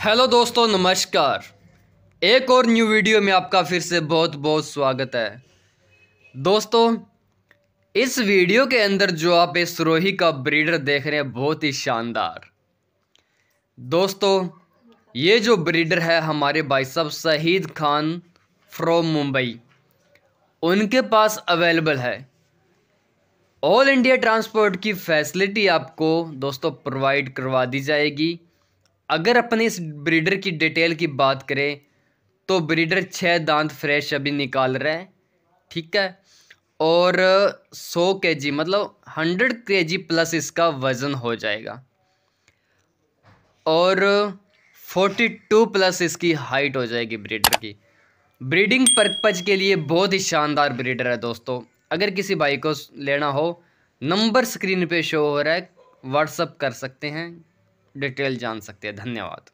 Hello दोस्तों, नमस्कार। एक और न्यू वीडियो में आपका फिर से बहुत बहुत स्वागत है। दोस्तों, इस वीडियो के अंदर जो आप इस रोही का ब्रीडर देख रहे हैं, बहुत ही शानदार। दोस्तों, ये जो ब्रीडर है हमारे भाई साहब शहीद खान फ्रॉम मुंबई, उनके पास अवेलेबल है। ऑल इंडिया ट्रांसपोर्ट की फैसिलिटी आपको दोस्तों प्रोवाइड करवा दी जाएगी। अगर अपने इस ब्रीडर की डिटेल की बात करें तो ब्रीडर छः दांत फ्रेश अभी निकाल रहा है, ठीक है? और सौ के जी मतलब हंड्रेड के जी प्लस इसका वज़न हो जाएगा। और फोर्टी टू प्लस इसकी हाइट हो जाएगी ब्रीडर की। ब्रीडिंग पर्पज के लिए बहुत ही शानदार ब्रीडर है दोस्तों। अगर किसी भाई को लेना हो नंबर स्क्रीन पे शो हो रहा है व्हाट्सअप कर सकते हैं। डिटेल जान सकते हैं। धन्यवाद।